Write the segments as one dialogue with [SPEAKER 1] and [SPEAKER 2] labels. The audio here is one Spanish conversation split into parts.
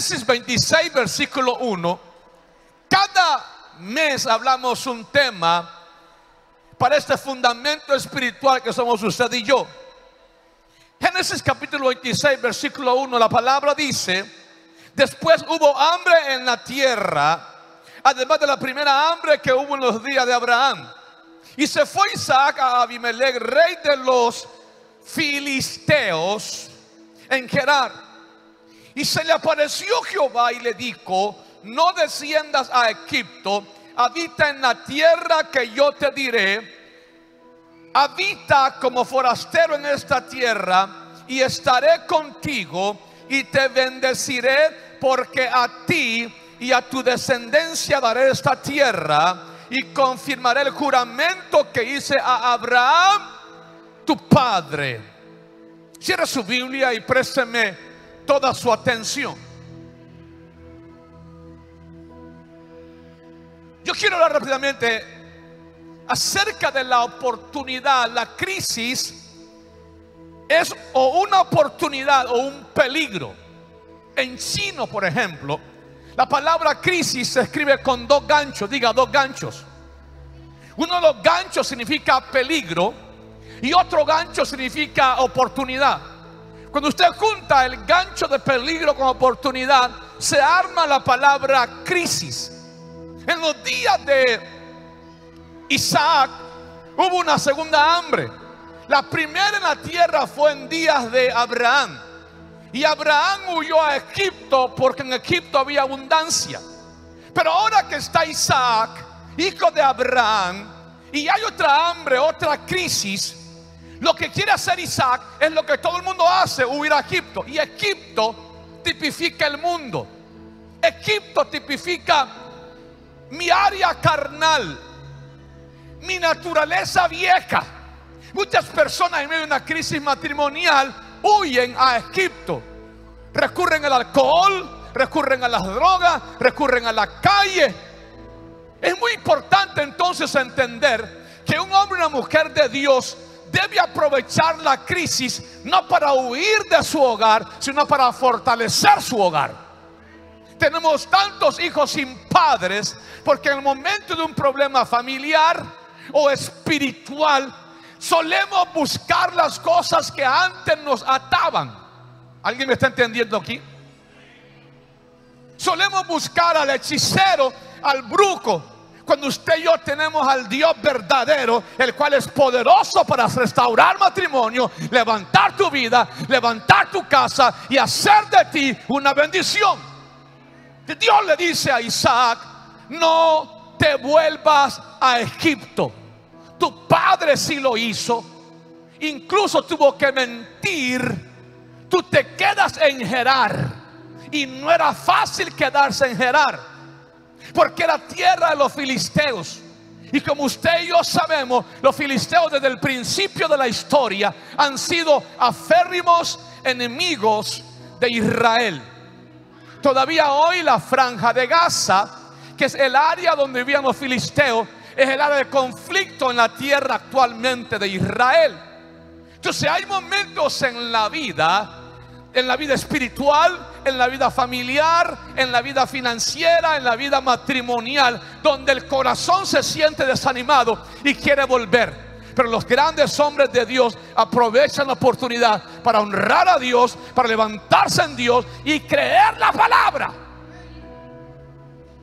[SPEAKER 1] Génesis 26, versículo 1, cada mes hablamos un tema para este fundamento espiritual que somos usted y yo. Génesis capítulo 26, versículo 1, la palabra dice, después hubo hambre en la tierra, además de la primera hambre que hubo en los días de Abraham. Y se fue Isaac a Abimelech, rey de los filisteos, en Gerar. Y se le apareció Jehová y le dijo, no desciendas a Egipto, habita en la tierra que yo te diré, habita como forastero en esta tierra y estaré contigo y te bendeciré porque a ti y a tu descendencia daré esta tierra y confirmaré el juramento que hice a Abraham, tu padre. Cierra su Biblia y présteme toda su atención. Yo quiero hablar rápidamente acerca de la oportunidad. La crisis es o una oportunidad o un peligro. En chino, por ejemplo, la palabra crisis se escribe con dos ganchos, diga dos ganchos. Uno de los ganchos significa peligro y otro gancho significa oportunidad. Cuando usted junta el gancho de peligro con oportunidad, se arma la palabra crisis. En los días de Isaac hubo una segunda hambre. La primera en la tierra fue en días de Abraham. Y Abraham huyó a Egipto porque en Egipto había abundancia. Pero ahora que está Isaac, hijo de Abraham, y hay otra hambre, otra crisis, lo que quiere hacer Isaac es lo que todo el mundo hace, huir a Egipto. Y Egipto tipifica el mundo. Egipto tipifica mi área carnal, mi naturaleza vieja. Muchas personas en medio de una crisis matrimonial huyen a Egipto. Recurren al alcohol, recurren a las drogas, recurren a la calle. Es muy importante entonces entender que un hombre y una mujer de Dios debe aprovechar la crisis no para huir de su hogar, sino para fortalecer su hogar. Tenemos tantos hijos sin padres porque en el momento de un problema familiar o espiritual solemos buscar las cosas que antes nos ataban. ¿Alguien me está entendiendo aquí? Solemos buscar al hechicero, al brujo, cuando usted y yo tenemos al Dios verdadero, el cual es poderoso para restaurar matrimonio, levantar tu vida, levantar tu casa y hacer de ti una bendición. Dios le dice a Isaac, no te vuelvas a Egipto. Tu padre sí lo hizo. Incluso tuvo que mentir. Tú te quedas en Gerar. Y no era fácil quedarse en Gerar. Porque era tierra de los filisteos. Y como usted y yo sabemos, los filisteos desde el principio de la historia han sido aférrimos enemigos de Israel. Todavía hoy la franja de Gaza, que es el área donde vivían los filisteos, es el área de conflicto en la tierra actualmente de Israel. Entonces hay momentos en la vida, en la vida espiritual, en la vida familiar, en la vida financiera, en la vida matrimonial, donde el corazón se siente desanimado y quiere volver. Pero los grandes hombres de Dios aprovechan la oportunidad para honrar a Dios, para levantarse en Dios y creer la palabra.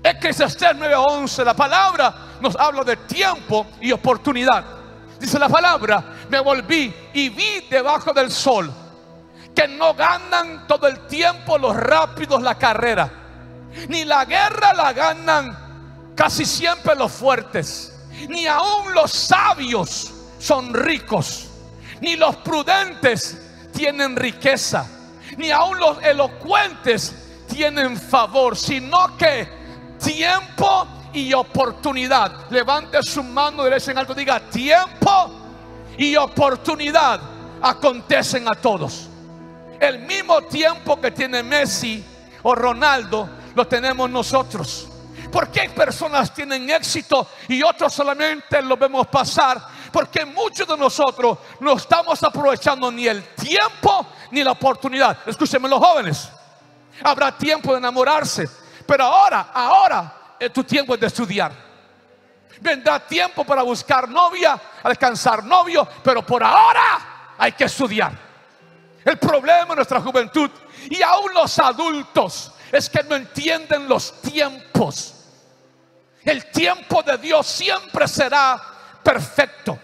[SPEAKER 1] Eclesiastés 9:11, la palabra nos habla de tiempo y oportunidad. Dice la palabra, me volví y vi debajo del sol que no ganan todo el tiempo los rápidos la carrera. Ni la guerra la ganan casi siempre los fuertes. Ni aún los sabios son ricos. Ni los prudentes tienen riqueza. Ni aún los elocuentes tienen favor. Sino que tiempo y oportunidad. Levante su mano derecha en alto. Diga tiempo y oportunidad acontecen a todos. El mismo tiempo que tiene Messi o Ronaldo, lo tenemos nosotros. Porque hay personas que tienen éxito y otros solamente lo vemos pasar? Porque muchos de nosotros no estamos aprovechando ni el tiempo ni la oportunidad. Escúchenme los jóvenes. Habrá tiempo de enamorarse. Pero ahora, ahora es tu tiempo de estudiar. Vendrá tiempo para buscar novia, alcanzar novio, pero por ahora hay que estudiar. El problema de nuestra juventud y aún los adultos es que no entienden los tiempos. El tiempo de Dios siempre será perfecto.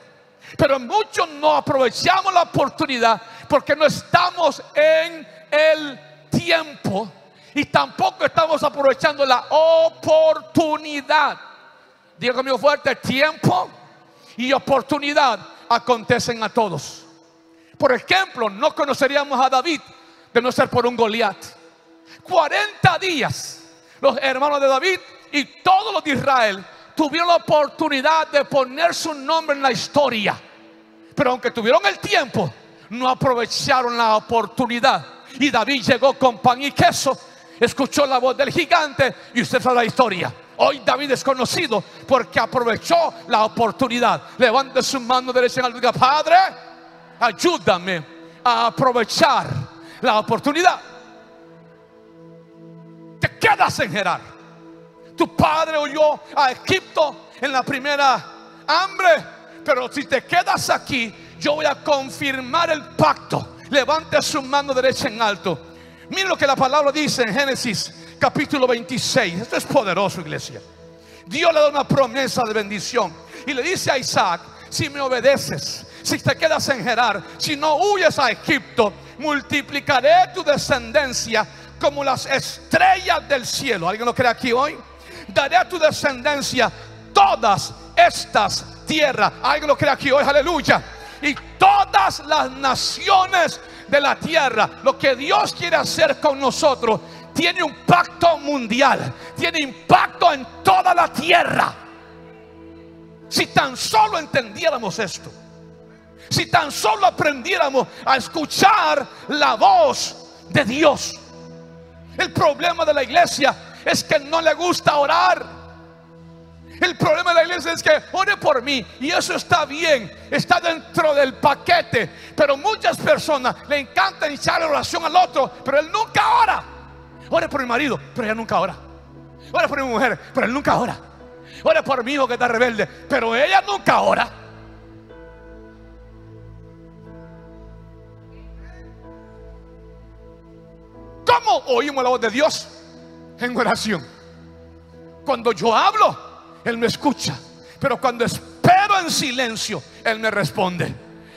[SPEAKER 1] Pero muchos no aprovechamos la oportunidad porque no estamos en el tiempo y tampoco estamos aprovechando la oportunidad. Diga conmigo fuerte, tiempo y oportunidad acontecen a todos. Por ejemplo, no conoceríamos a David de no ser por un Goliat. 40 días los hermanos de David y todos los de Israel tuvieron la oportunidad de poner su nombre en la historia. Pero aunque tuvieron el tiempo, no aprovecharon la oportunidad. Y David llegó con pan y queso, escuchó la voz del gigante y usted sabe la historia. Hoy David es conocido porque aprovechó la oportunidad. Levante su mano derecha diga, Padre, ayúdame a aprovechar la oportunidad. Te quedas en Gerar. Tu padre huyó a Egipto en la primera hambre, pero si te quedas aquí, yo voy a confirmar el pacto. Levante su mano derecha en alto. Mira lo que la palabra dice en Génesis capítulo 26. Esto es poderoso, iglesia. Dios le da una promesa de bendición y le dice a Isaac, si me obedeces, si te quedas en Gerar, si no huyes a Egipto, multiplicaré tu descendencia como las estrellas del cielo. ¿Alguien lo cree aquí hoy? Daré a tu descendencia todas estas tierras. ¿Alguien lo cree aquí hoy? Aleluya. Y todas las naciones de la tierra, lo que Dios quiere hacer con nosotros, tiene un pacto mundial, tiene impacto en toda la tierra. Si tan solo entendiéramos esto, si tan solo aprendiéramos a escuchar la voz de Dios. El problema de la iglesia es que no le gusta orar. El problema de la iglesia es que ore por mí y eso está bien, está dentro del paquete. Pero muchas personas le encanta echar oración al otro, pero él nunca ora. Ore por mi marido, pero ella nunca ora. Ore por mi mujer, pero él nunca ora. Ore por mi hijo que está rebelde, pero ella nunca ora. ¿Cómo oímos la voz de Dios? En oración. Cuando yo hablo, Él me escucha. Pero cuando espero en silencio, Él me responde.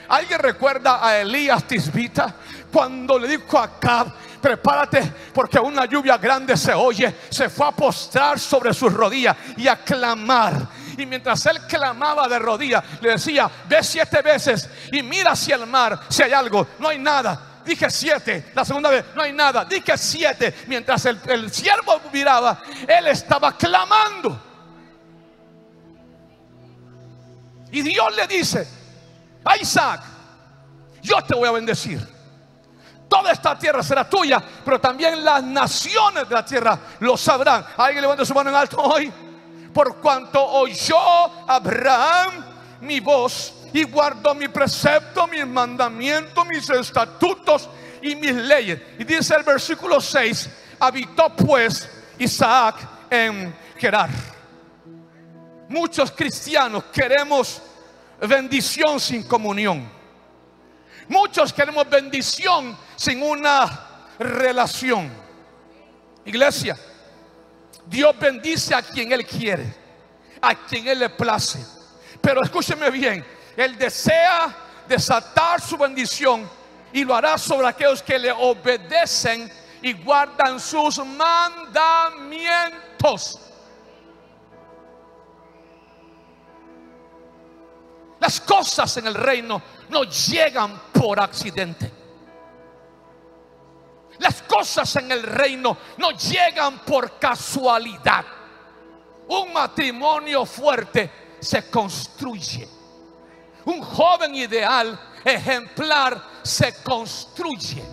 [SPEAKER 1] ¿Alguien recuerda a Elías Tisbita? Cuando le dijo a Cab, prepárate porque una lluvia grande se oye, se fue a postrar sobre sus rodillas y a clamar. Y mientras él clamaba de rodillas, le decía, ve siete veces y mira hacia el mar si hay algo. No hay nada. Dije siete, la segunda vez, no hay nada. Dije siete. Mientras el, el siervo miraba, él estaba clamando. Y Dios le dice, Isaac, yo te voy a bendecir. Toda esta tierra será tuya, pero también las naciones de la tierra lo sabrán. ¿Alguien levanta su mano en alto hoy? Por cuanto oyó Abraham mi voz y guardó mi precepto, mis mandamientos, mis estatutos y mis leyes. Y dice el versículo 6, habitó pues Isaac en Gerar. Muchos cristianos queremos bendición sin comunión. Muchos queremos bendición sin una relación. Iglesia, Dios bendice a quien Él quiere, a quien Él le place. Pero escúcheme bien, Él desea desatar su bendición y lo hará sobre aquellos que le obedecen y guardan sus mandamientos. Las cosas en el reino no llegan por accidente. Las cosas en el reino no llegan por casualidad. Un matrimonio fuerte se construye. Un joven ideal, ejemplar, se construye.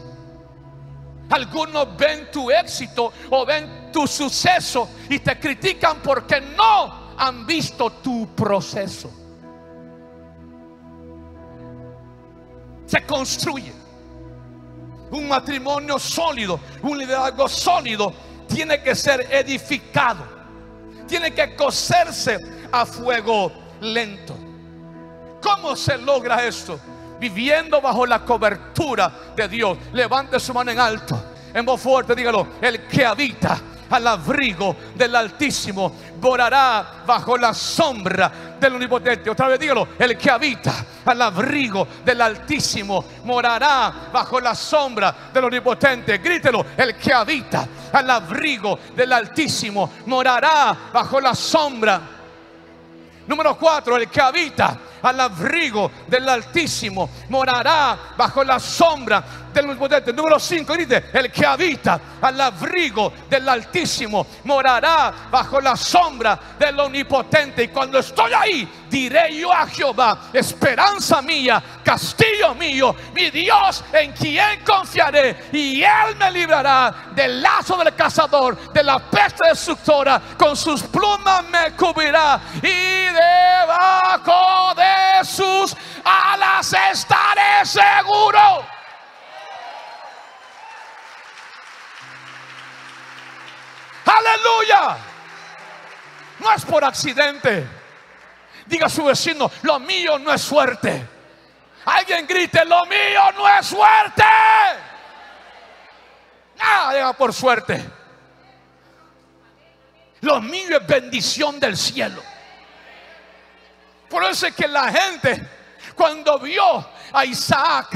[SPEAKER 1] Algunos ven tu éxito o ven tu suceso y te critican porque no han visto tu proceso. Se construye. un matrimonio sólido, un liderazgo sólido, tiene que ser edificado. Tiene que cocerse a fuego lento. ¿Cómo se logra esto? Viviendo bajo la cobertura de Dios. Levante su mano en alto. En voz fuerte, dígalo. El que habita al abrigo del Altísimo morará bajo la sombra del Omnipotente. Otra vez dígalo, el que habita al abrigo del Altísimo morará bajo la sombra del Omnipotente. Grítelo, el que habita al abrigo del Altísimo morará bajo la sombra. Número cuatro, el que habita al abrigo del Altísimo morará bajo la sombra del Omnipotente. Número 5 dice, el que habita al abrigo del Altísimo morará bajo la sombra del Omnipotente. Y cuando estoy ahí, diré yo a Jehová, esperanza mía, castillo mío, mi Dios en quien confiaré. Y él me librará del lazo del cazador, de la peste destructora. Con sus plumas me cubrirá. Y debajo de sus alas estaré seguro. Aleluya. No es por accidente. Diga a su vecino, lo mío no es suerte. Alguien grite, lo mío no es suerte. Nada llega por suerte. Lo mío es bendición del cielo. Por eso es que la gente, cuando vio a Isaac,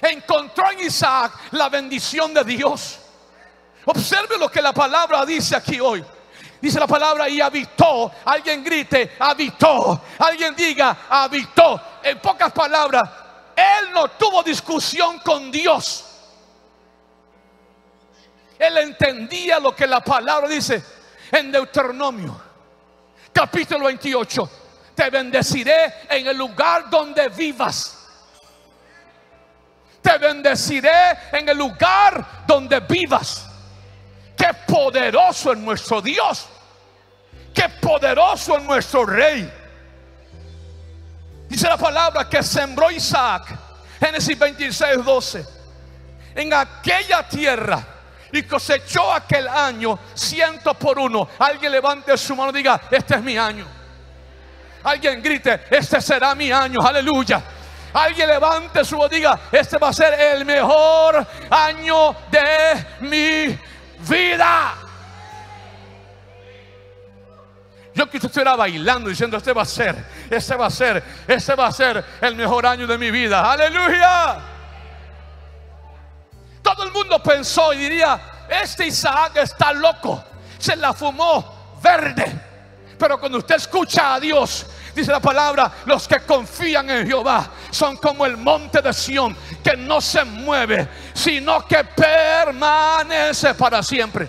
[SPEAKER 1] encontró en Isaac la bendición de Dios. Observe lo que la palabra dice aquí hoy. Dice la palabra y habitó. Alguien grite, habitó. Alguien diga, habitó. En pocas palabras, él no tuvo discusión con Dios. Él entendía lo que la palabra dice en Deuteronomio, capítulo 28. Te bendeciré en el lugar donde vivas. Te bendeciré en el lugar donde vivas. Qué poderoso es nuestro Dios. Qué poderoso es nuestro Rey. Dice la palabra que sembró Isaac. Génesis 26, 12. En aquella tierra. Y cosechó aquel año ciento por uno. Alguien levante su mano y diga, este es mi año. Alguien grite, este será mi año. Aleluya. Alguien levante su y diga, este va a ser el mejor año de mi vida. Yo usted estuviera bailando diciendo, este va a ser, este va a ser, este va a ser el mejor año de mi vida. Aleluya. Todo el mundo pensó y diría, este Isaac está loco, se la fumó verde. Pero cuando usted escucha a Dios, dice la palabra, los que confían en Jehová son como el monte de Sión, que no se mueve, sino que permanece para siempre.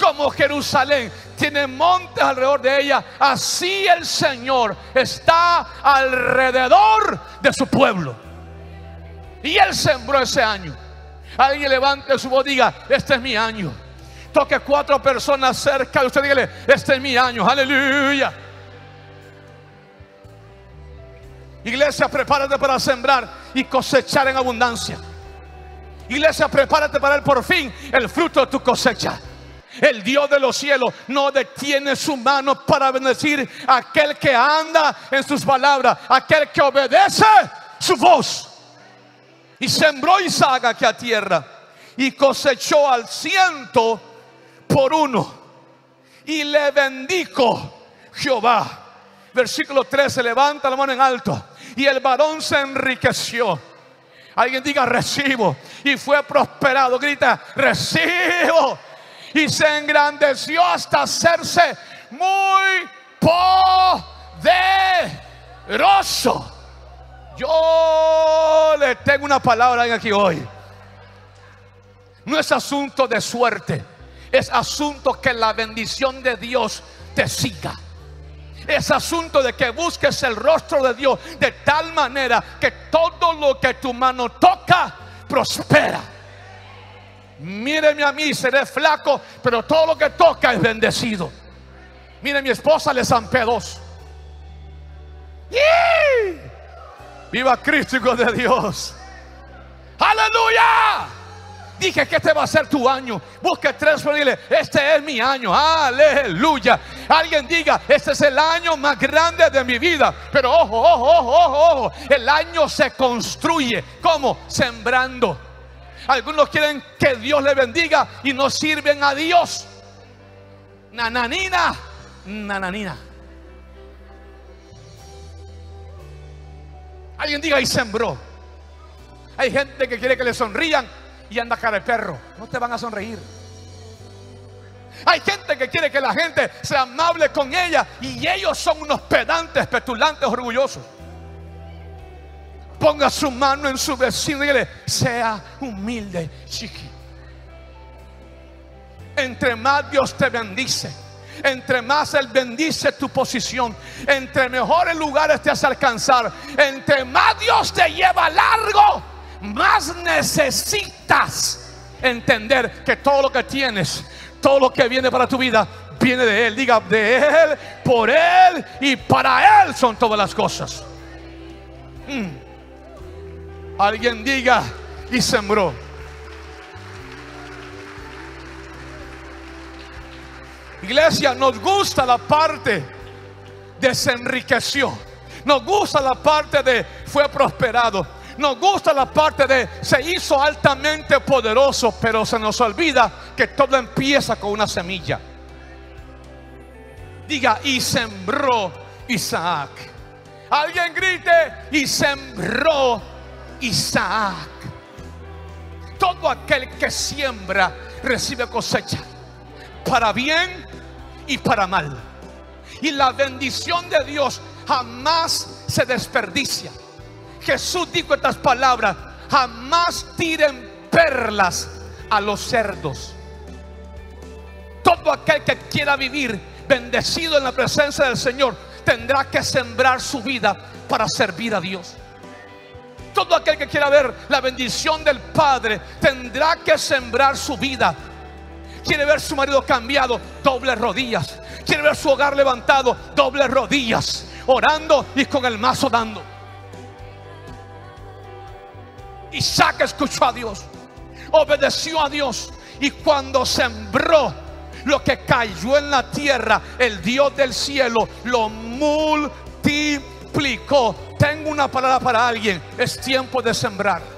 [SPEAKER 1] Como Jerusalén tiene montes alrededor de ella, así el Señor está alrededor de su pueblo. Y Él sembró ese año. Alguien levante su voz, diga, este es mi año. Toque cuatro personas cerca de usted, dígale, este es mi año, aleluya. Iglesia, prepárate para sembrar y cosechar en abundancia. Iglesia, prepárate para el por fin el fruto de tu cosecha. El Dios de los cielos no detiene su mano para bendecir aquel que anda en sus palabras, aquel que obedece su voz. Y sembró Isaac aquí a tierra y cosechó al ciento por uno. Y le bendijo Jehová. Versículo 13, levanta la mano en alto. Y el varón se enriqueció. Alguien diga recibo. Y fue prosperado. Grita, recibo y se engrandeció hasta hacerse muy poderoso. Yo le tengo una palabra aquí hoy. No es asunto de suerte, es asunto que la bendición de Dios te siga. Es asunto de que busques el rostro de Dios de tal manera que todo lo que tu mano toca prospera. Míreme a mí, seré flaco, pero todo lo que toca es bendecido. Mire, mi esposa le zampé dos. ¡Viva Cristo, de Dios! Aleluya. Dije que este va a ser tu año. Busque tres y dile, este es mi año. Aleluya. Alguien diga, este es el año más grande de mi vida. Pero ojo, ojo, ojo, ojo, ojo. El año se construye. ¿Cómo? Sembrando. Algunos quieren que Dios le bendiga y no sirven a Dios. Nananina, nananina. Alguien diga y sembró. Hay gente que quiere que le sonrían y anda cara de perro. No te van a sonreír. Hay gente que quiere que la gente sea amable con ella y ellos son unos pedantes, petulantes, orgullosos. Ponga su mano en su vecino y dile, sea humilde, chiqui. Entre más Dios te bendice, entre más Él bendice tu posición, entre mejores lugares te hace alcanzar, entre más Dios te lleva largo, más necesitas entender que todo lo que tienes, todo lo que viene para tu vida, viene de Él. Diga, de Él, por Él y para Él son todas las cosas. Mm. Alguien diga y sembró. Iglesia, nos gusta la parte de se enriqueció. Nos gusta la parte de fue prosperado. Nos gusta la parte de se hizo altamente poderoso, pero se nos olvida que todo empieza con una semilla. Diga, y sembró Isaac. Alguien grite, y sembró Isaac. Todo aquel que siembra recibe cosecha. Para bien y para mal. Y la bendición de Dios jamás se desperdicia. Jesús dijo estas palabras, jamás tiren perlas a los cerdos. Todo aquel que quiera vivir bendecido en la presencia del Señor tendrá que sembrar su vida para servir a Dios. Todo aquel que quiera ver la bendición del Padre tendrá que sembrar su vida. Quiere ver su marido cambiado, doble rodillas. Quiere ver su hogar levantado, doble rodillas. Orando y con el mazo dando. Isaac escuchó a Dios, obedeció a Dios y cuando sembró lo que cayó en la tierra, el Dios del cielo lo multiplicó. Tengo una palabra para alguien, es tiempo de sembrar.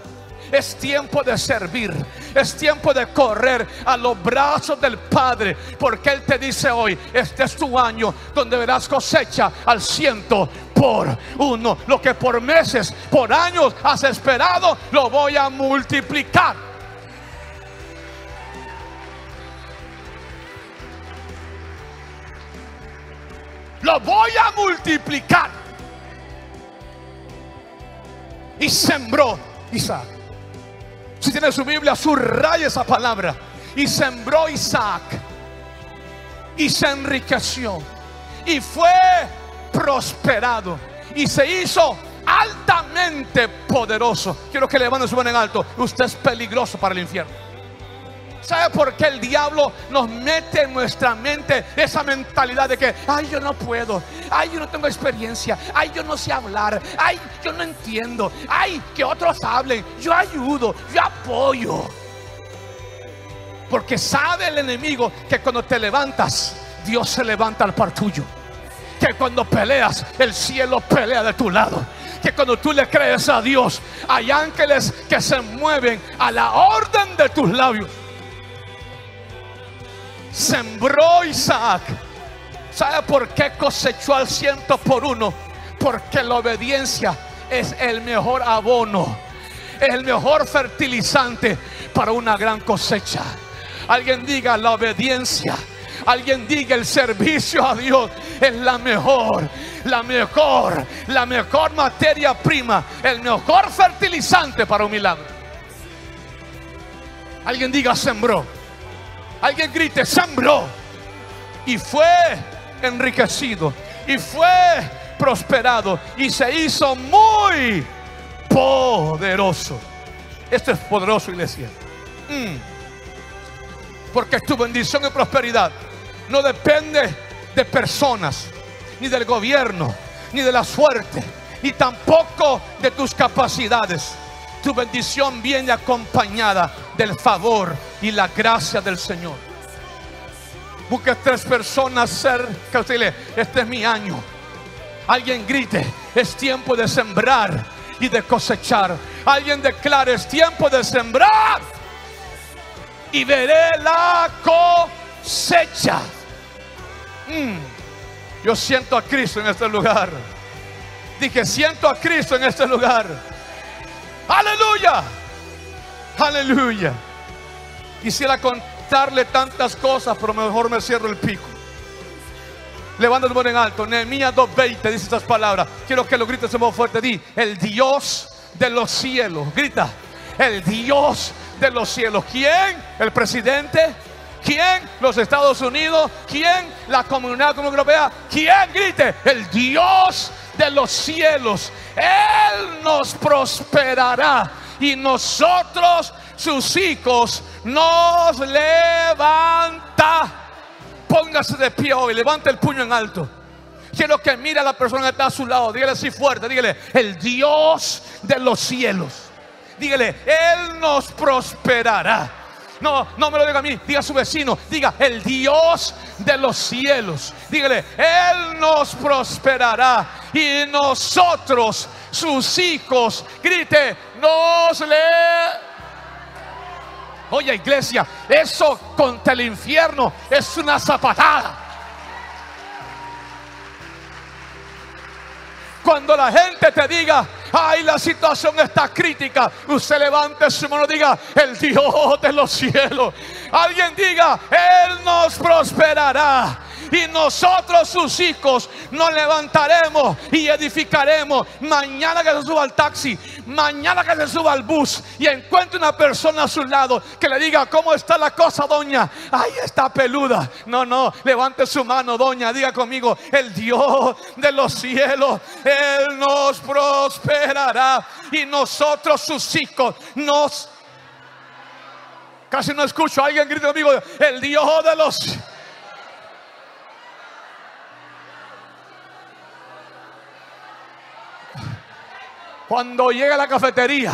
[SPEAKER 1] Es tiempo de servir. Es tiempo de correr a los brazos del Padre. Porque Él te dice hoy, este es tu año donde verás cosecha al ciento por uno. Lo que por meses, por años has esperado, lo voy a multiplicar. Lo voy a multiplicar. Y sembró Isaac. Si tiene su Biblia, subraya esa palabra. Y sembró Isaac. Y se enriqueció. Y fue prosperado. Y se hizo altamente poderoso. Quiero que levante su mano en alto. Usted es peligroso para el infierno. ¿Sabe por qué el diablo nos mete en nuestra mente esa mentalidad de que, ay, yo no puedo, ay, yo no tengo experiencia, ay, yo no sé hablar, ay, yo no entiendo, ay, que otros hablen, yo ayudo, yo apoyo? Porque sabe el enemigo que cuando te levantas, Dios se levanta al par tuyo. Que cuando peleas, el cielo pelea de tu lado que cuando tú le crees a Dios, hay ángeles que se mueven a la orden de tus labios sembró Isaac. ¿Sabe por qué cosechó al ciento por uno? Porque la obediencia es el mejor abono, es el mejor fertilizante para una gran cosecha. Alguien diga la obediencia. Alguien diga el servicio a Dios es la mejor, la mejor, la mejor materia prima, el mejor fertilizante para un milagro. Alguien diga sembró. Alguien grite, sembró. Y fue enriquecido. Y fue prosperado. Y se hizo muy poderoso. Esto es poderoso, iglesia. Mm. Porque tu bendición y prosperidad no depende de personas, ni del gobierno, ni de la suerte, ni tampoco de tus capacidades. Tu bendición viene acompañada del favor y la gracia del Señor. Busque tres personas cerca. Usted este es mi año. Alguien grite, es tiempo de sembrar y de cosechar. Alguien declare, es tiempo de sembrar y veré la cosecha. Mm. Yo siento a Cristo en este lugar. Dije, siento a Cristo en este lugar. Aleluya. Aleluya. Quisiera contarle tantas cosas, pero mejor me cierro el pico. Levanta el mano en alto. Nehemías 2.20 dice estas palabras. Quiero que lo grites en voz fuerte. Di, el Dios de los cielos. Grita, el Dios de los cielos. ¿Quién? El presidente. ¿Quién? Los Estados Unidos. ¿Quién? La comunidad europea. ¿Quién? Grite, el Dios de los cielos. Él nos prosperará y nosotros, sus hijos, nos levanta. Póngase de pie hoy, levante el puño en alto. Quiero que mire a la persona que está a su lado. Dígale así fuerte, dígale, el Dios de los cielos. Dígale, Él nos prosperará. No, no me lo diga a mí, diga a su vecino, diga el Dios de los cielos. Dígale, Él nos prosperará y nosotros, sus hijos, grite, nos le... Oye iglesia, eso contra el infierno es una zapatada. Cuando la gente te diga, ay, la situación está crítica, usted levante su mano y diga, el Dios de los cielos. Alguien diga, Él nos prosperará y nosotros sus hijos nos levantaremos y edificaremos. Mañana que se suba al taxi, mañana que se suba al bus y encuentre una persona a su lado que le diga, ¿cómo está la cosa, doña? Ahí está peluda. No, no, levante su mano, doña, diga conmigo, el Dios de los cielos, Él nos prosperará y nosotros sus hijos nos... Casi no escucho a alguien grita conmigo, el Dios de los Cuando llega a la cafetería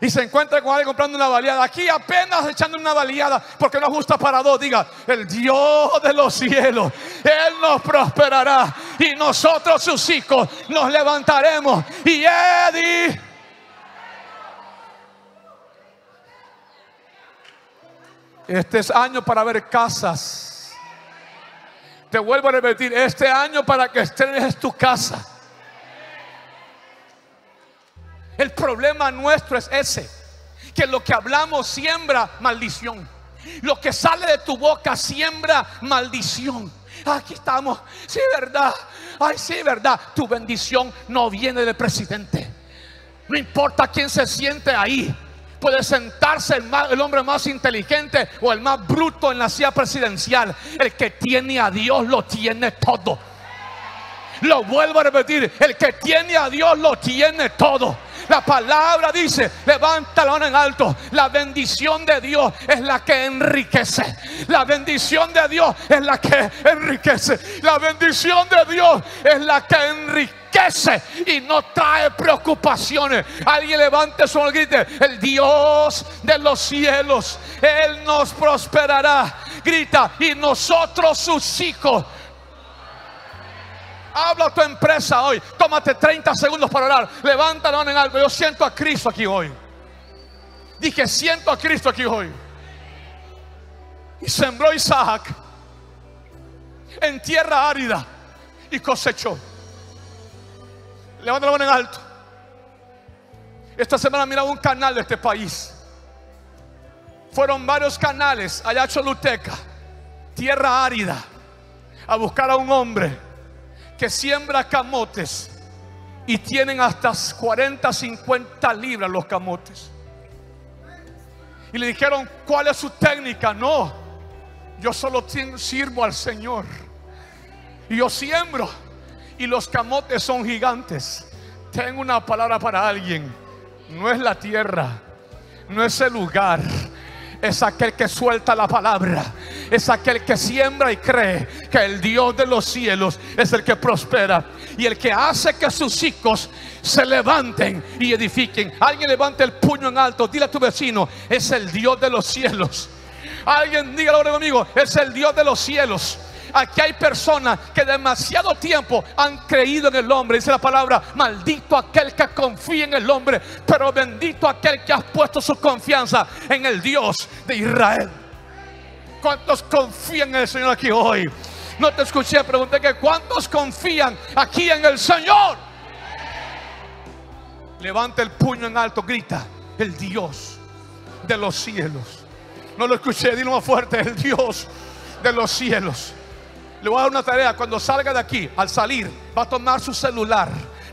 [SPEAKER 1] y se encuentra con alguien comprando una baleada, aquí apenas echando una baleada porque no gusta para dos, diga, el Dios de los cielos, Él nos prosperará y nosotros sus hijos nos levantaremos. Y Eddie... Este es año para ver casas. Te vuelvo a repetir, este año para que estrenes tu casa. El problema nuestro es ese, que lo que hablamos siembra maldición. Lo que sale de tu boca siembra maldición. Aquí estamos, sí, verdad. Ay, sí, verdad. Tu bendición no viene del presidente. No importa quién se siente ahí. Puede sentarse el, el, hombre más inteligente o el más bruto en la silla presidencial. El que tiene a Dios lo tiene todo. Lo vuelvo a repetir. El que tiene a Dios lo tiene todo. La palabra dice, levanta la mano en alto. La bendición de Dios es la que enriquece. La bendición de Dios es la que enriquece. La bendición de Dios es la que enriquece y no trae preocupaciones. Alguien levante su mano grite, el Dios de los cielos, Él nos prosperará. Grita, y nosotros sus hijos Habla a tu empresa hoy. Tómate 30 segundos para orar. Levanta la mano en algo. Yo siento a Cristo aquí hoy. Dije, siento a Cristo aquí hoy. Y sembró Isaac en tierra árida y cosechó. Levanta la mano en alto. Esta semana miraba un canal de este país. Fueron varios canales allá a Choluteca, tierra árida, a buscar a un hombre que siembra camotes y tienen hasta 40, 50 libras los camotes. Y le dijeron, ¿cuál es su técnica? No, yo solo sirvo al Señor. Y yo siembro. Y los camotes son gigantes. Tengo una palabra para alguien. No es la tierra, no es el lugar es aquel que suelta la palabra, es aquel que siembra y cree que el Dios de los cielos es el que prospera. y el que hace que sus hijos se levanten y edifiquen. Alguien levante el puño en alto, dile a tu vecino, es el Dios de los cielos. Alguien dígalo conmigo, es el Dios de los cielos. Aquí hay personas que demasiado tiempo han creído en el hombre. Dice la palabra, maldito aquel que confía en el hombre, pero bendito aquel que ha puesto su confianza en el Dios de Israel. ¿Cuántos confían en el Señor aquí hoy? No te escuché, pregunté que cuántos confían aquí en el Señor. Levanta el puño en alto, grita, el Dios de los cielos. No lo escuché, dilo más fuerte, el Dios de los cielos. Le voy a dar una tarea. Cuando salga de aquí, al salir, va a tomar su celular,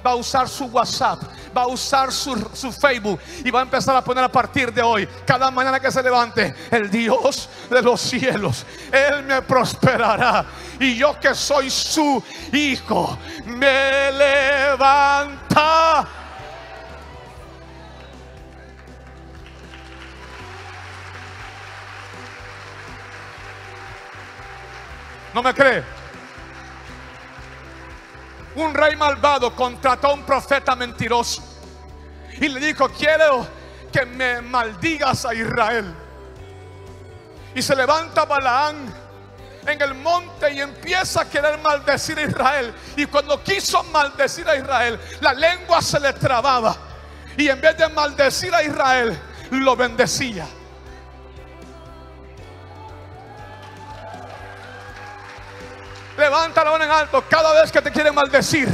[SPEAKER 1] va a usar su WhatsApp, va a usar su, su, Facebook y va a empezar a poner a partir de hoy, cada mañana que se levante, el Dios de los cielos, Él me prosperará. Y yo que soy su hijo, me levanta. ¿No me cree? Un rey malvado contrató a un profeta mentiroso y le dijo, quiero que me maldigas a Israel. Y se levanta Balaán en el monte y empieza a querer maldecir a Israel. Y cuando quiso maldecir a Israel, la lengua se le trababa. Y en vez de maldecir a Israel, lo bendecía. Levanta la mano en alto cada vez que te quieren maldecir.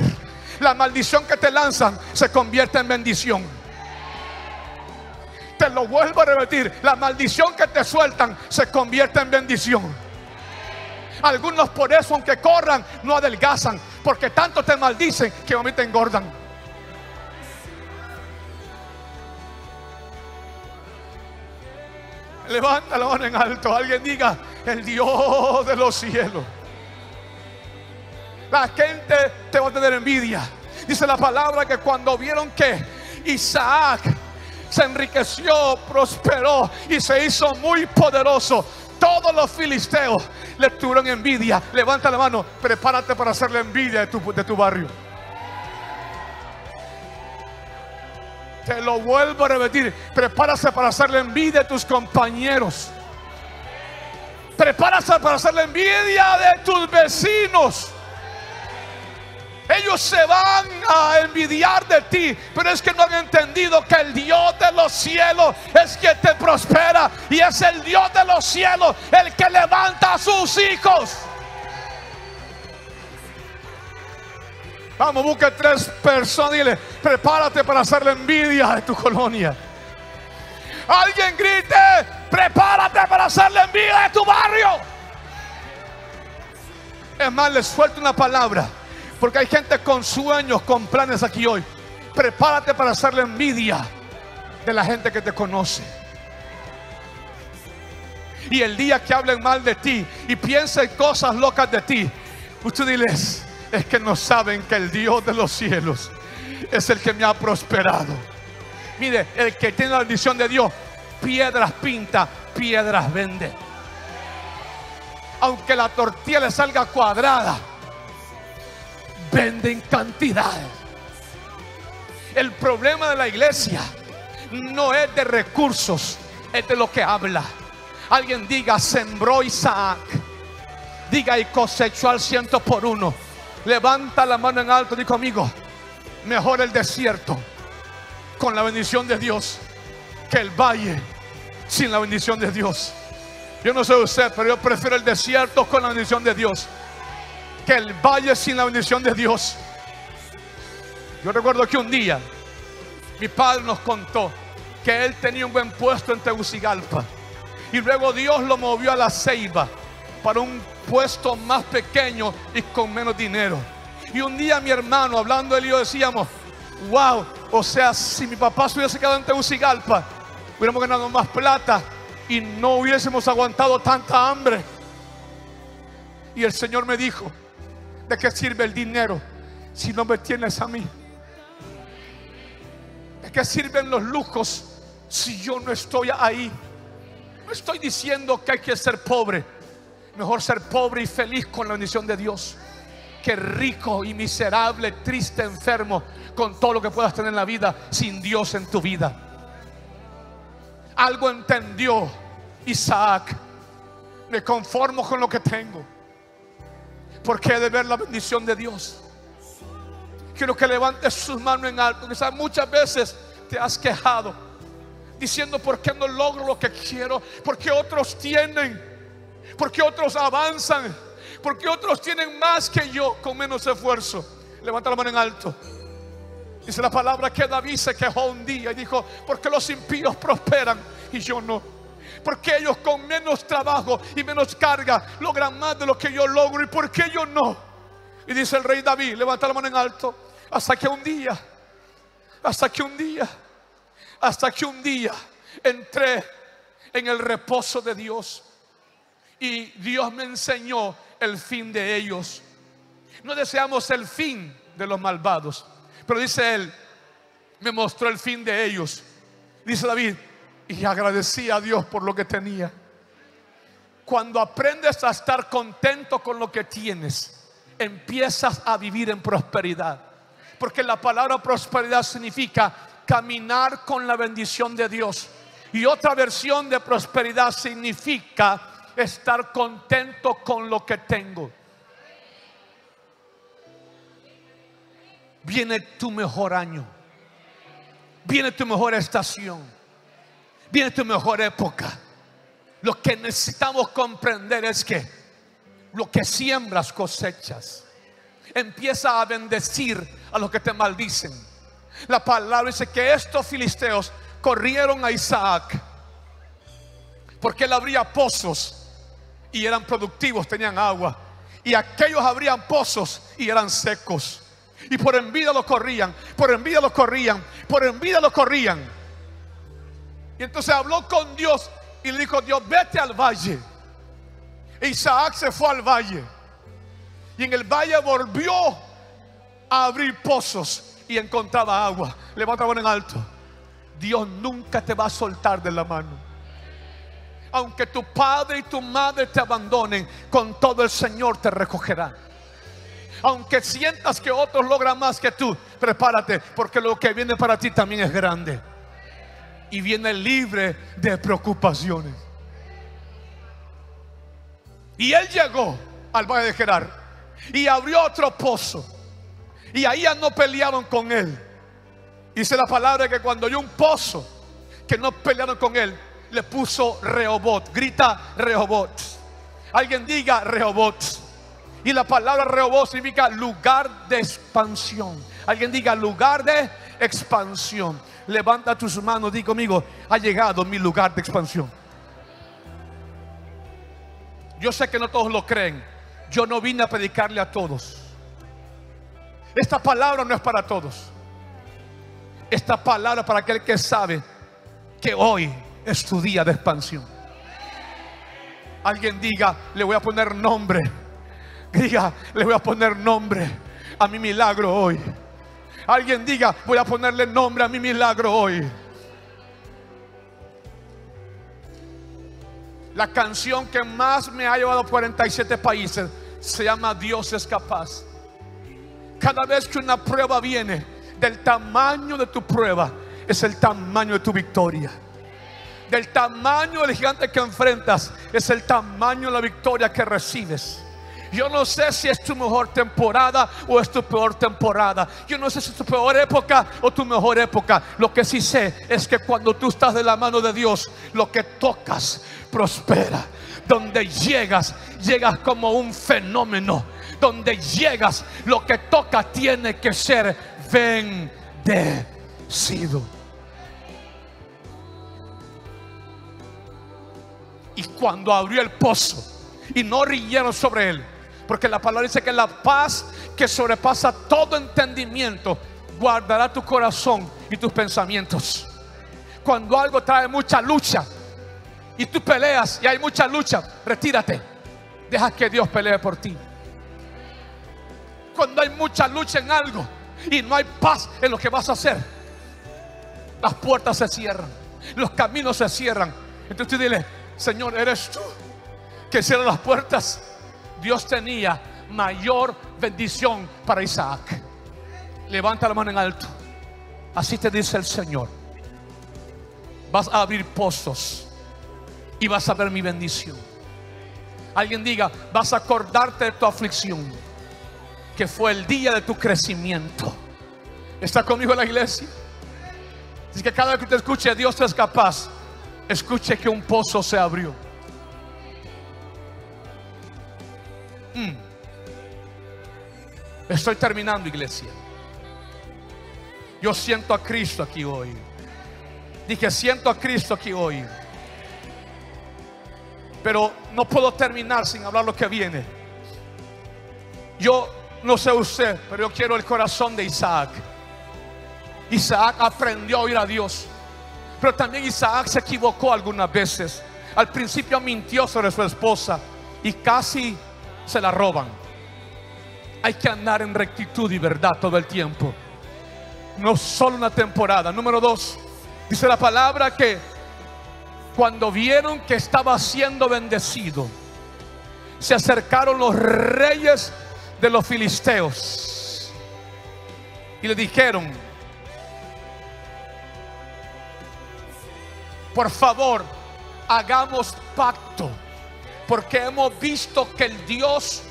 [SPEAKER 1] La maldición que te lanzan se convierte en bendición. Te lo vuelvo a repetir. La maldición que te sueltan se convierte en bendición. Algunos por eso, aunque corran, no adelgazan. Porque tanto te maldicen que a mí te engordan. Levanta la mano en alto. Alguien diga, el Dios de los cielos. La gente te va a tener envidia. Dice la palabra que cuando vieron que Isaac se enriqueció, prosperó y se hizo muy poderoso, todos los filisteos le tuvieron envidia. Levanta la mano, prepárate para hacerle envidia de tu, de tu barrio. Te lo vuelvo a repetir. Prepárate para hacerle envidia a tus compañeros. Prepárate para hacerle envidia de tus vecinos. Ellos se van a envidiar de ti, pero es que no han entendido que el Dios de los cielos es quien te prospera y es el Dios de los cielos el que levanta a sus hijos. Vamos, busca tres personas y dile, prepárate para hacer la envidia de tu colonia. Alguien grite, prepárate para hacer la envidia de tu barrio. Es más, les suelto una palabra. Porque hay gente con sueños, con planes aquí hoy. Prepárate para hacerle envidia de la gente que te conoce. Y el día que hablen mal de ti y piensen cosas locas de ti, usted diles, es que no saben que el Dios de los cielos es el que me ha prosperado. Mire, el que tiene la bendición de Dios, piedras pinta, piedras vende. Aunque la tortilla le salga cuadrada, venden cantidades. El problema de la iglesia no es de recursos, es de lo que habla. Alguien diga, sembró Isaac. Diga y cosechó al ciento por uno. Levanta la mano en alto, dijo amigo, mejor el desierto con la bendición de Dios que el valle sin la bendición de Dios. Yo no sé usted, pero yo prefiero el desierto con la bendición de Dios que el valle sin la bendición de Dios. Yo recuerdo que un día mi padre nos contó que él tenía un buen puesto en Tegucigalpa y luego Dios lo movió a la ceiba para un puesto más pequeño y con menos dinero. Y un día mi hermano, hablando él y yo decíamos, wow, o sea, si mi papá se hubiese quedado en Tegucigalpa, hubiéramos ganado más plata y no hubiésemos aguantado tanta hambre. Y el Señor me dijo, ¿De qué sirve el dinero si no me tienes a mí? ¿De qué sirven los lujos si yo no estoy ahí? No estoy diciendo que hay que ser pobre. Mejor ser pobre y feliz con la bendición de Dios. que rico y miserable, triste, enfermo, con todo lo que puedas tener en la vida, sin Dios en tu vida. Algo entendió Isaac. Me conformo con lo que tengo. Porque he de ver la bendición de Dios. Quiero que levantes sus manos en alto. Quizás muchas veces te has quejado diciendo por qué no logro lo que quiero, porque otros tienen, porque otros avanzan, porque otros tienen más que yo con menos esfuerzo. Levanta la mano en alto. Dice la palabra que David se quejó un día y dijo, porque los impíos prosperan y yo no. Porque ellos con menos trabajo y menos carga logran más de lo que yo logro y por qué yo no. Y dice el rey David, levanta la mano en alto, hasta que un día, hasta que un día, hasta que un día entré en el reposo de Dios y Dios me enseñó el fin de ellos. No deseamos el fin de los malvados, pero dice él, me mostró el fin de ellos. Dice David, y agradecí a Dios por lo que tenía. Cuando aprendes a estar contento con lo que tienes, empiezas a vivir en prosperidad. Porque la palabra prosperidad significa caminar con la bendición de Dios. Y otra versión de prosperidad significa estar contento con lo que tengo. Viene tu mejor año. Viene tu mejor estación. Viene tu mejor época. Lo que necesitamos comprender es que lo que siembras cosechas. Empieza a bendecir a los que te maldicen. La palabra dice que estos filisteos corrieron a Isaac porque él abría pozos y eran productivos, tenían agua. Y aquellos abrían pozos y eran secos. Y por envidia lo corrían, por envidia lo corrían, por envidia lo corrían. Y entonces habló con Dios y le dijo, Dios, vete al valle. E Isaac se fue al valle. Y en el valle volvió a abrir pozos y encontraba agua. Levanta mano en alto. Dios nunca te va a soltar de la mano. Aunque tu padre y tu madre te abandonen, con todo el Señor te recogerá. Aunque sientas que otros logran más que tú, prepárate, porque lo que viene para ti también es grande. Y viene libre de preocupaciones. Y él llegó al valle de Gerar y abrió otro pozo. Y ahí ya no pelearon con él. Dice la palabra que cuando hay un pozo que no pelearon con él, le puso Rehobot. Grita Rehobot. Alguien diga Rehobot. Y la palabra Rehobot significa lugar de expansión. Alguien diga lugar de expansión. Levanta tus manos, di conmigo, ha llegado mi lugar de expansión. Yo sé que no todos lo creen. Yo no vine a predicarle a todos. Esta palabra no es para todos. Esta palabra para aquel que sabe que hoy es tu día de expansión. Alguien diga, le voy a poner nombre. Diga, le voy a poner nombre a mi milagro hoy. Alguien diga, voy a ponerle nombre a mi milagro hoy. La canción que más me ha llevado a 47 países se llama Dios es capaz. Cada vez que una prueba viene, del tamaño de tu prueba, es el tamaño de tu victoria. Del tamaño del gigante que enfrentas, es el tamaño de la victoria que recibes. Yo no sé si es tu mejor temporada o es tu peor temporada. Yo no sé si es tu peor época o tu mejor época. Lo que sí sé es que cuando tú estás de la mano de Dios, lo que tocas prospera. Donde llegas, llegas como un fenómeno. Donde llegas, lo que toca tiene que ser bendecido. Y cuando abrió el pozo y no rieron sobre él, porque la palabra dice que la paz que sobrepasa todo entendimiento guardará tu corazón y tus pensamientos. Cuando algo trae mucha lucha y tú peleas y hay mucha lucha, retírate. Deja que Dios pelee por ti. Cuando hay mucha lucha en algo y no hay paz en lo que vas a hacer, las puertas se cierran, los caminos se cierran. Entonces tú dile, Señor, eres tú que cierra las puertas. Dios tenía mayor bendición para Isaac. Levanta la mano en alto. Así te dice el Señor. Vas a abrir pozos y vas a ver mi bendición. Alguien diga, vas a acordarte de tu aflicción, que fue el día de tu crecimiento. ¿Está conmigo en la iglesia? Así que cada vez que te escuche, Dios es capaz, escuche que un pozo se abrió. Mm. Estoy terminando, iglesia. Yo siento a Cristo aquí hoy. Dije, siento a Cristo aquí hoy. Pero no puedo terminar sin hablar lo que viene. Yo no sé usted, pero yo quiero el corazón de Isaac. Isaac aprendió a oír a Dios. Pero también Isaac se equivocó algunas veces. Al principio mintió sobre su esposa y casi se la roban. Hay que andar en rectitud y verdad todo el tiempo. No solo una temporada. Número dos, dice la palabra que cuando vieron que estaba siendo bendecido, se acercaron los reyes de los filisteos y le dijeron, por favor, hagamos pacto, porque hemos visto que el Dios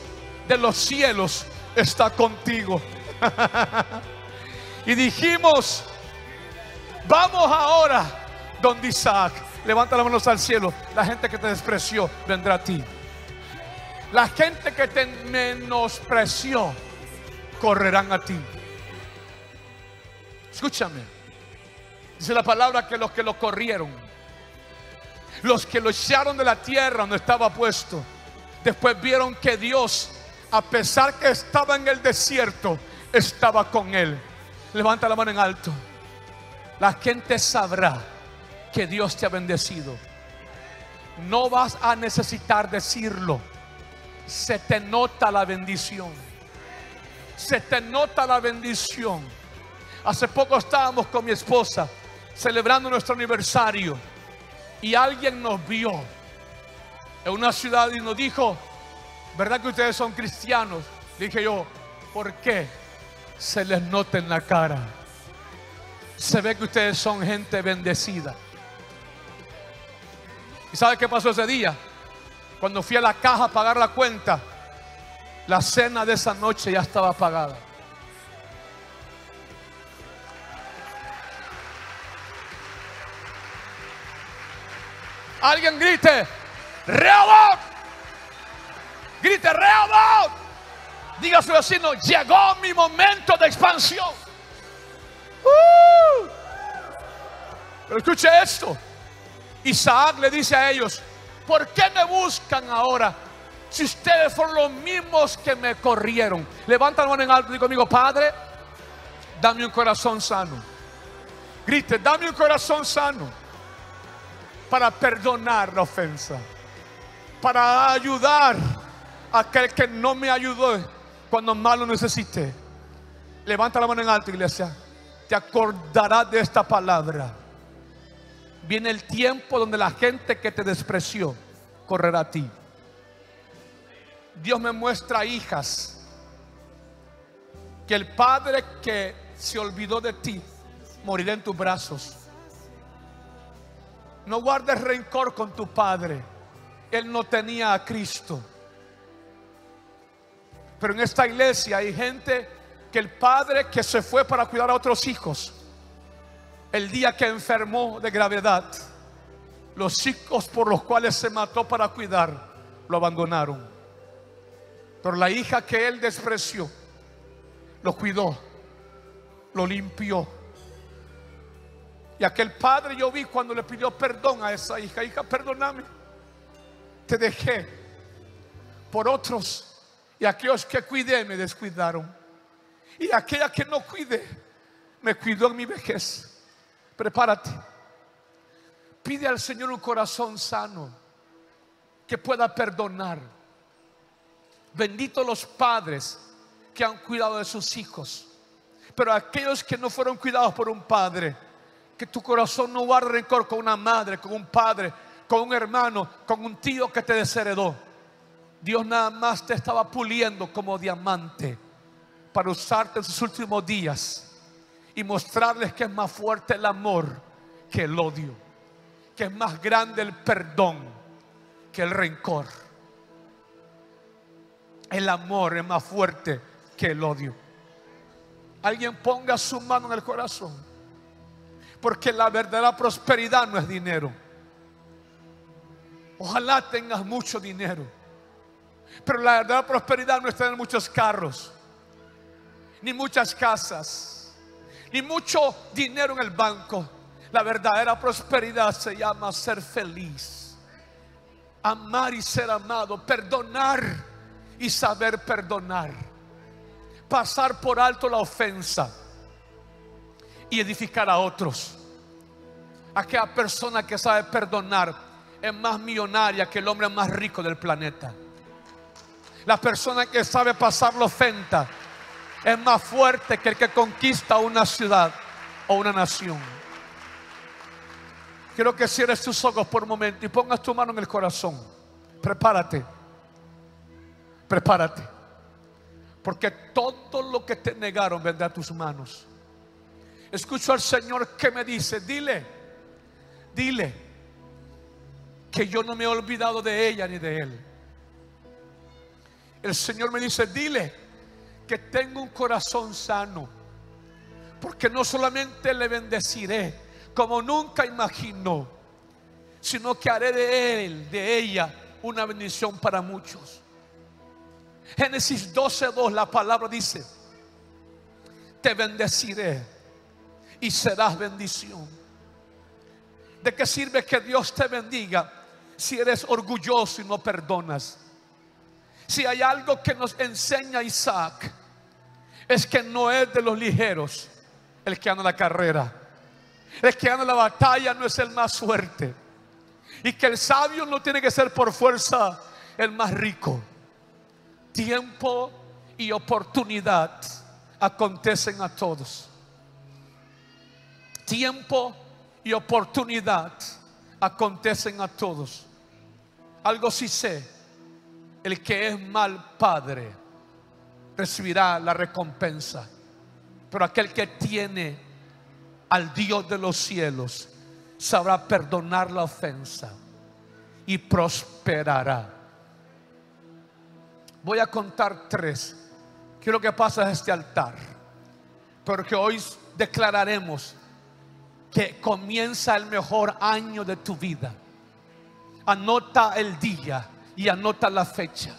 [SPEAKER 1] de los cielos está contigo. y dijimos, vamos ahora, donde Isaac Levanta las manos al cielo. La gente que te despreció vendrá a ti. La gente que te menospreció correrán a ti. Escúchame. Dice la palabra que los que lo corrieron, los que lo echaron de la tierra donde estaba puesto, después vieron que Dios, a pesar que estaba en el desierto, estaba con él. Levanta la mano en alto. La gente sabrá que Dios te ha bendecido. No vas a necesitar decirlo. Se te nota la bendición. Se te nota la bendición. Hace poco estábamos con mi esposa celebrando nuestro aniversario y alguien nos vio en una ciudad y nos dijo, ¿verdad que ustedes son cristianos? Dije yo, ¿por qué? Se les nota en la cara. Se ve que ustedes son gente bendecida. ¿Y sabe qué pasó ese día? Cuando fui a la caja a pagar la cuenta, la cena de esa noche ya estaba pagada. Alguien grite, Rehoboth. Grite, Rehoboth. Diga a su vecino, llegó mi momento de expansión. Uh. Pero escuche esto. Isaac le dice a ellos, ¿por qué me buscan ahora? Si ustedes fueron los mismos que me corrieron. Levanta la mano en alto y conmigo, Padre, dame un corazón sano. Grite, dame un corazón sano para perdonar la ofensa. Para ayudar a aquel que no me ayudó cuando más lo necesité. Levanta la mano en alto, iglesia. Te acordarás de esta palabra viene el tiempo donde la gente que te despreció correrá a ti. Dios me muestra hijas que el padre que se olvidó de ti morirá en tus brazos. No guardes rencor con tu padre. Él no tenía a Cristo. Pero en esta iglesia hay gente que el padre que se fue para cuidar a otros hijos el día que enfermó de gravedad, los hijos por los cuales se mató para cuidar, lo abandonaron. Pero la hija que él despreció, lo cuidó, lo limpió. Y aquel padre yo vi cuando le pidió perdón a esa hija, hija, perdóname, te dejé por otros y aquellos que cuidé me descuidaron. Y aquella que no cuidé, me cuidó en mi vejez. Prepárate. Pide al Señor un corazón sano que pueda perdonar. Bendito los padres que han cuidado de sus hijos. Pero aquellos que no fueron cuidados por un padre, que tu corazón no guarde rencor con una madre, con un padre, con un hermano, con un tío que te desheredó. Dios nada más te estaba puliendo como diamante para usarte en sus últimos días y mostrarles que es más fuerte el amor que el odio, que es más grande el perdón que el rencor. El amor es más fuerte que el odio. Alguien ponga su mano en el corazón. Porque la verdadera prosperidad no es dinero. Ojalá tengas mucho dinero. Pero la verdadera prosperidad no es tener muchos carros, ni muchas casas, ni mucho dinero en el banco. La verdadera prosperidad se llama ser feliz, amar y ser amado, perdonar y saber perdonar, pasar por alto la ofensa y edificar a otros. Aquella persona que sabe perdonar es más millonaria que el hombre más rico del planeta. La persona que sabe pasar la ofensa es más fuerte que el que conquista una ciudad o una nación. Quiero que cierres tus ojos por un momento y pongas tu mano en el corazón. Prepárate. Prepárate. Porque todo lo que te negaron vendrá a tus manos. Escucho al Señor que me dice, dile, dile que yo no me he olvidado de ella ni de él. El Señor me dice, dile que tengo un corazón sano. Porque no solamente le bendeciré como nunca imaginó, sino que haré de él, de ella, una bendición para muchos. Génesis 12:2, la palabra dice: Te bendeciré y serás bendición. ¿De qué sirve que Dios te bendiga si eres orgulloso y no perdonas? Si hay algo que nos enseña Isaac, es que no es de los ligeros el que anda la carrera. El que anda la batalla no es el más fuerte. Y que el sabio no tiene que ser por fuerza el más rico. Tiempo y oportunidad acontecen a todos. Tiempo y oportunidad acontecen a todos. Algo sí sé, el que es mal padre recibirá la recompensa, pero aquel que tiene al Dios de los cielos sabrá perdonar la ofensa y prosperará. Voy a contar tres. Quiero que pases a este altar, porque hoy declararemos que comienza el mejor año de tu vida. Anota el día y anota la fecha.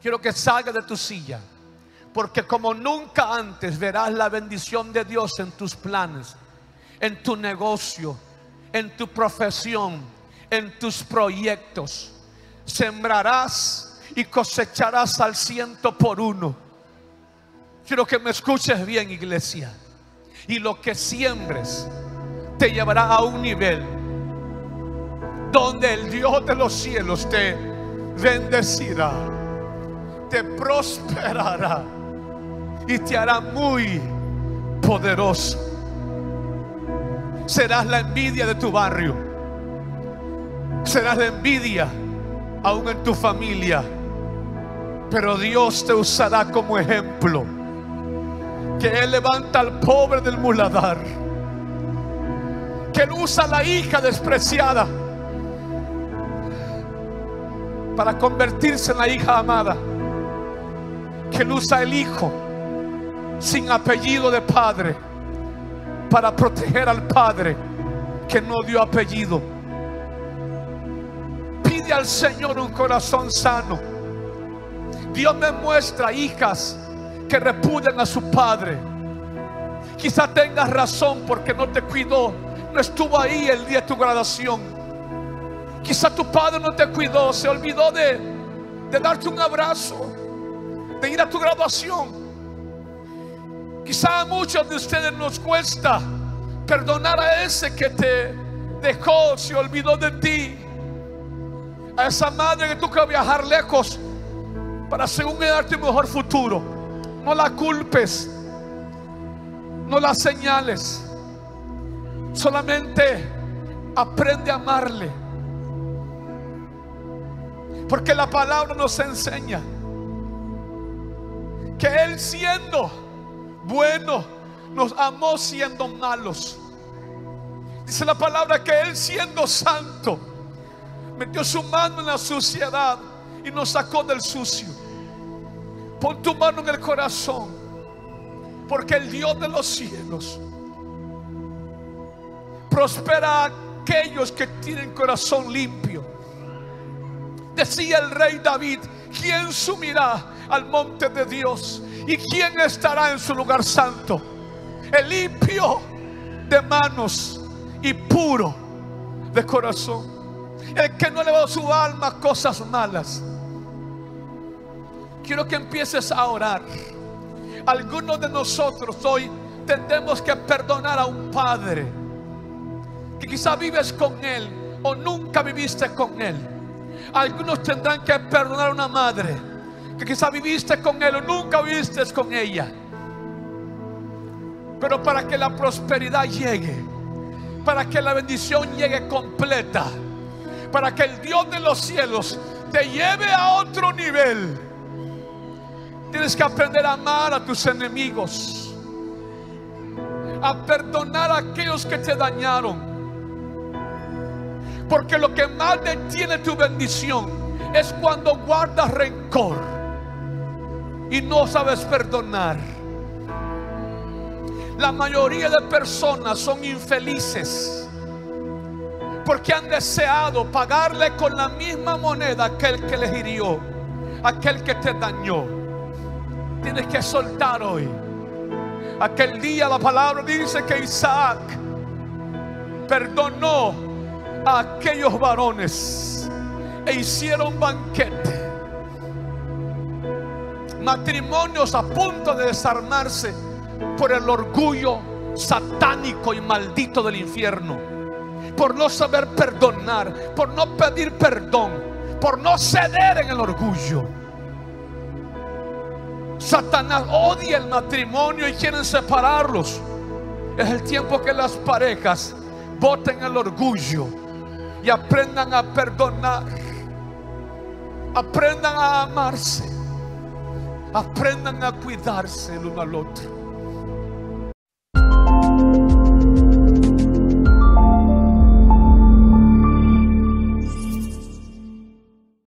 [SPEAKER 1] Quiero que salga de tu silla, porque como nunca antes verás la bendición de Dios en tus planes, en tu negocio, en tu profesión, en tus proyectos. Sembrarás y cosecharás al ciento por uno. Quiero que me escuches bien, iglesia. Y lo que siembres te llevará a un nivel donde el Dios de los cielos te bendecirá, te prosperará y te hará muy poderoso. Serás la envidia de tu barrio. Serás la envidia aún en tu familia. Pero Dios te usará como ejemplo. Que Él levanta al pobre del muladar. Que Él usa a la hija despreciada para convertirse en la hija amada. Que Él usa el hijo sin apellido de padre para proteger al padre que no dio apellido. Pide al Señor un corazón sano. Dios me muestra hijas que repudian a su padre. Quizá tengas razón porque no te cuidó, no estuvo ahí el día de tu graduación. Quizá tu padre no te cuidó, se olvidó de, de darte un abrazo, de ir a tu graduación. Quizá a muchos de ustedes nos cuesta perdonar a ese que te dejó, se olvidó de ti. A esa madre que tuvo que viajar lejos para según darte un mejor futuro. No la culpes, no la señales. Solamente aprende a amarle. Porque la palabra nos enseña que Él siendo bueno, nos amó siendo malos. Dice la palabra que Él siendo santo, metió su mano en la suciedad y nos sacó del sucio. Pon tu mano en el corazón, porque el Dios de los cielos prospera a aquellos que tienen corazón limpio. Decía el rey David, ¿quién sumirá al monte de Dios? ¿Y quién estará en su lugar santo? El limpio de manos y puro de corazón. El que no elevó su alma a cosas malas. Quiero que empieces a orar. Algunos de nosotros hoy tendremos que perdonar a un padre que quizá vives con él o nunca viviste con él. Algunos tendrán que perdonar a una madre que quizá viviste con él o nunca viviste con ella. Pero para que la prosperidad llegue, para que la bendición llegue completa, para que el Dios de los cielos te lleve a otro nivel, tienes que aprender a amar a tus enemigos, a perdonar a aquellos que te dañaron. Porque lo que más detiene tu bendición es cuando guardas rencor y no sabes perdonar. La mayoría de personas son infelices porque han deseado pagarle con la misma moneda aquel que les hirió, aquel que te dañó. Tienes que soltar hoy. Aquel día la palabra dice que Isaac perdonó a aquellos varones e hicieron banquete. Matrimonios a punto de desarmarse por el orgullo satánico y maldito del infierno, por no saber perdonar, por no pedir perdón, por no ceder en el orgullo. Satanás odia el matrimonio y quieren separarlos. Es el tiempo que las parejas voten el orgullo y aprendan a perdonar. Aprendan a amarse. Aprendan a cuidarse el uno al otro.